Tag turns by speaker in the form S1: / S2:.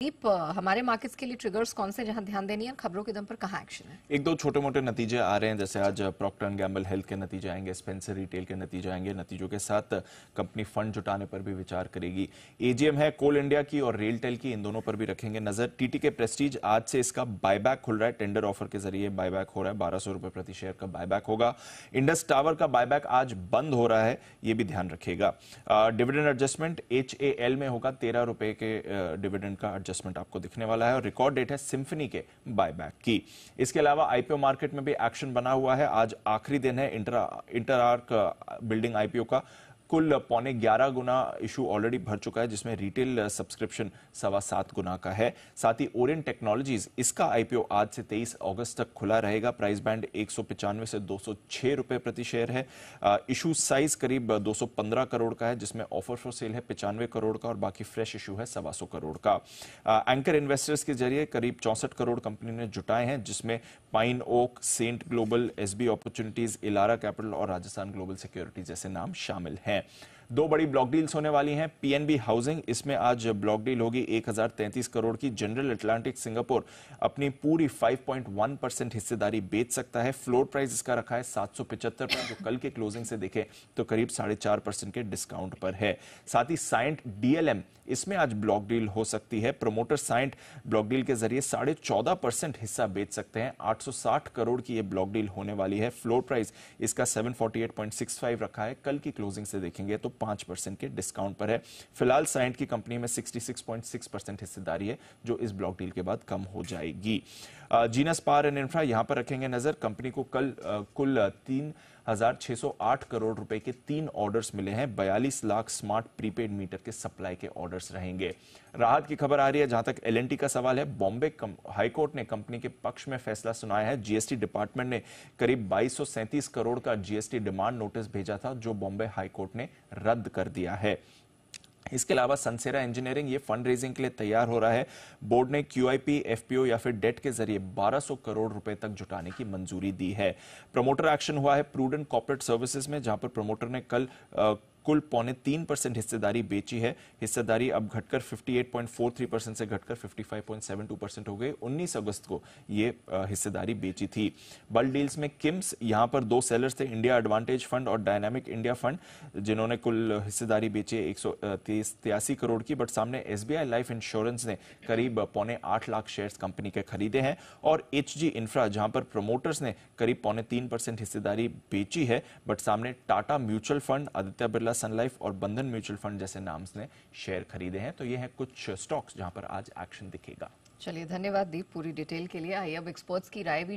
S1: दीप हमारे मार्केट्स के लिए ट्रिगर्स कौन से जहाँ ध्यान देनी है? खबरों के दम पर कहाँ एक्शन है?
S2: एक दो छोटे मोटे नतीजे आ रहे हैं, जैसे आज प्रॉक्टर एंड गैम्बल हेल्थ के नतीजे आएँगे स्पेंसर रिटेल के नतीजे आएँगे, नतीजों के साथ कंपनी फंड जुटाने पर भी विचार करेगी। एजीएम है कोल इंडिया की और रेलटेल की, इन दोनों पर भी रखेंगे नज़र। टीटी के प्रेस्टीज आज से इसका बायबैक खुल रहा है टेंडर ऑफ़र के ज़रिए बायबैक हो रहा है, बारह रुपए प्रति शेयर का बायबैक होगा। इंडस टावर का बायबैक आज बंद हो रहा है, ये भी ध्यान रखेगा। डिविडेंड एडजस्टमेंट एचएएल में होगा, तेरह के डिविडेंड का एडजस्टमेंट आपको दिखने वाला है और रिकॉर्ड डेट है सिम्फनी के बायबैक की। इसके अलावा आईपीओ मार्केट में भी एक्शन बना हुआ है। आज आखिरी दिन है Inter Inter Arch Building IPO का। कुल पौने 11 गुना इशू ऑलरेडी भर चुका है, जिसमें रिटेल सब्सक्रिप्शन सवा सात गुना का है। साथ ही ओरियन टेक्नोलॉजीज़ इसका आईपीओ आज से 23 अगस्त तक खुला रहेगा। प्राइस बैंड एक से दो सौ छह रुपए प्रति शेयर है। इशू साइज़ करीब 215 करोड़ का है, जिसमें ऑफ़र फॉर सेल है पिचानवे करोड़ का और बाकी फ्रेश इशू है सवा करोड़ का। एंकर इन्वेस्टर्स के ज़रिए करीब चौसठ करोड़ कंपनी ने जुटाए हैं, जिसमें Pine Oak Saint Global SB Opportunities Elara Capital और राजस्थान ग्लोबल सिक्योरिटी जैसे नाम शामिल हैं। हैं दो बड़ी ब्लॉक डील्स होने वाली हैं। पीएनबी हाउसिंग इसमें आज ब्लॉक डील होगी एक करोड़ की। जनरल अटलांटिक सिंगापुर, अपनी पूरी 5.1 परसेंट हिस्सेदारी बेच सकता है। फ्लोर प्राइस इसका रखा है सात पर, जो कल के क्लोजिंग से देखे तो करीब साढ़े चार परसेंट के डिस्काउंट पर है। साथ ही साइंट डीएलएम इसमें आज ब्लॉक डील हो सकती है। प्रोमोटर साइंट ब्लॉक डील के ज़रिए साढ़े चौदह परसेंट हिस्सा बेच सकते हैं। 860 करोड़ की ये ब्लॉक डील होने वाली है। फ्लोर प्राइस इसका 748.65 रखा है। कल की क्लोजिंग से देखेंगे तो पाँच परसेंट के डिस्काउंट पर है। फ़िलहाल साइंट की कंपनी में 66.6 परसेंट हिस्सेदारी है, जो इस ब्लॉक डील के बाद कम हो जाएगी। जीनस पार एंड इंफ्रा यहाँ पर रखेंगे नज़र। कंपनी को कल कुल तीन 1608 करोड़ रुपए के तीन ऑर्डर्स मिले हैं। 42 लाख स्मार्ट प्रीपेड मीटर के सप्लाई के ऑर्डर्स रहेंगे। राहत की खबर आ रही है, जहाँ तक एल का सवाल है। बॉम्बे हाईकोर्ट ने कंपनी के पक्ष में फैसला सुनाया है। जीएसटी डिपार्टमेंट ने करीब बाईस करोड़ का जीएसटी डिमांड नोटिस भेजा था, जो बॉम्बे हाईकोर्ट ने रद्द कर दिया है। इसके अलावा सनसेरा इंजीनियरिंग ये फंड रेजिंग के लिए तैयार हो रहा है। बोर्ड ने क्यूआईपी एफपीओ या फिर डेट के ज़रिए 1200 करोड़ रुपए तक जुटाने की मंजूरी दी है। प्रमोटर एक्शन हुआ है प्रूडेंट कॉर्पोरेट सर्विसेज़ में जहाँ पर प्रमोटर ने कल आ, कुल पौने तीन परसेंट हिस्सेदारी बेची है। हिस्सेदारी अब घटकर 58.43 परसेंट से घटकर 55.72 परसेंट हो गई। 19 अगस्त को ये हिस्सेदारी बेची थी। बल डील्स में किम्स, यहाँ पर दो सेलर्स थे, इंडिया एडवांटेज फंड और डायनामिक इंडिया फंड, जिन्होंने कुल हिस्सेदारी बेची एक करोड़ की। बट सामने एसबीआई लाइफ इंश्योरेंस ने करीब पौने आठ लाख शेयर कंपनी के खरीदे हैं। और एचजी इंफ्रा, जहाँ पर प्रमोटर्स ने करीब पौने तीन परसेंट हिस्सेदारी बेची है, बट सामने Tata mutual fund, Aditya Birla Sun Life और बंधन म्यूचुअल फंड जैसे नाम्स ने शेयर खरीदे हैं। तो ये है कुछ स्टॉक्स जहाँ पर आज एक्शन दिखेगा।
S1: चलिए, धन्यवाद दीप पूरी डिटेल के लिए। आइए, अब एक्सपर्ट्स की राय भी